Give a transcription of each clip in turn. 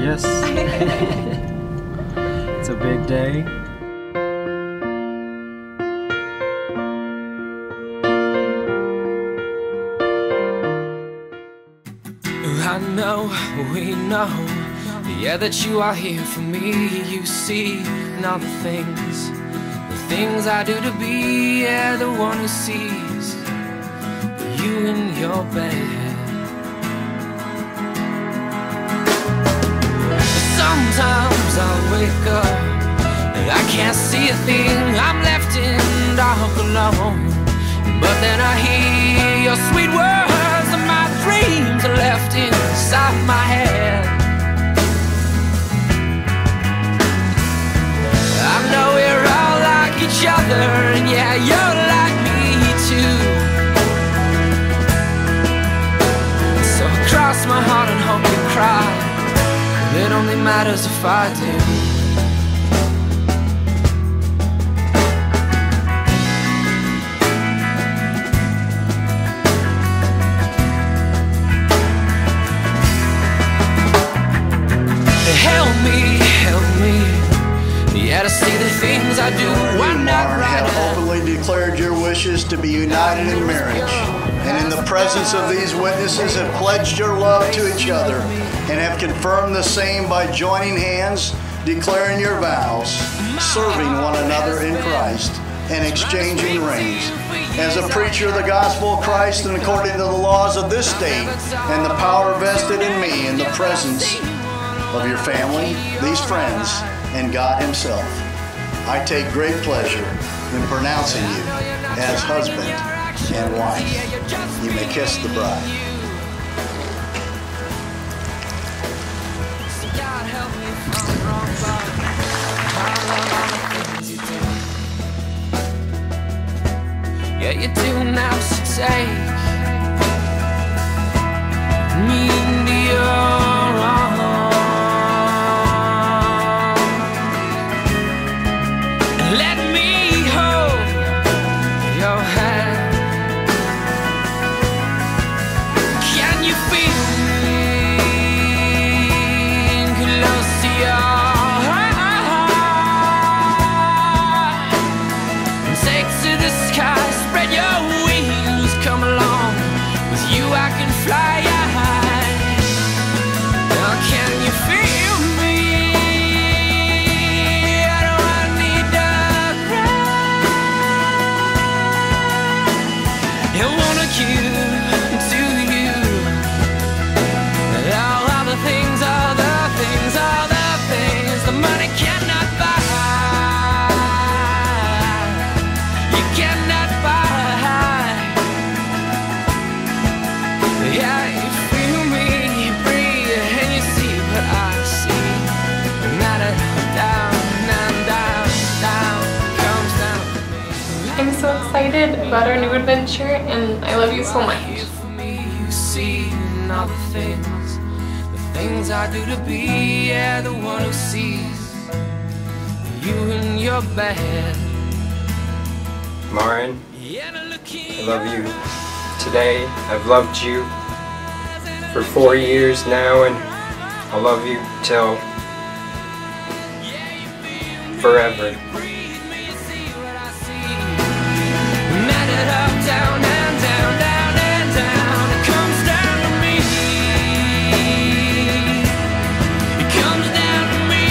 Yes. it's a big day. I know, we know, yeah, that you are here for me. You see, and all the things, the things I do to be, yeah, the one who sees you in your bed. Up I can't see a thing. I'm left in dark alone, but then I hear your sweet words and my dreams are left inside my head. I know we're all like each other, and yeah, you're like me too. So cross my heart and hope you cry. It only matters if I do. To see the things I do. Why not right have openly declared your wishes to be united in marriage, and in the presence of these witnesses have pledged your love to each other, and have confirmed the same by joining hands, declaring your vows, serving one another in Christ, and exchanging rings. As a preacher of the gospel of Christ and according to the laws of this state, and the power vested in me in the presence of your family, these friends, and God Himself. I take great pleasure in pronouncing you as husband and wife. You may kiss the bride. Yeah, you do now, take me into your let excited about our new adventure and I love you so much. Here for me, you see in all the things, the things I do to be, yeah, the one who sees you in your bed. Marin, Yeah, to look I love you. Today, I've loved you for four years now, and I'll love you till forever. Are here for me, It comes down to me.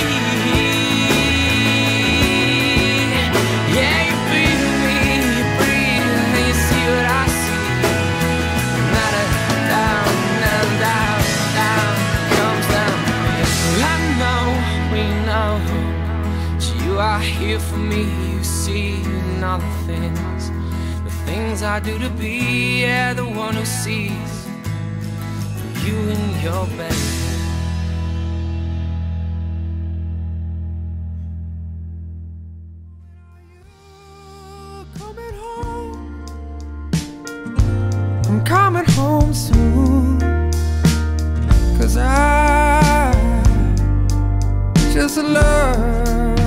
Yeah, you see all the things, things I do to be, yeah, the one who sees you in your bed. I'm coming home soon. Cause I just love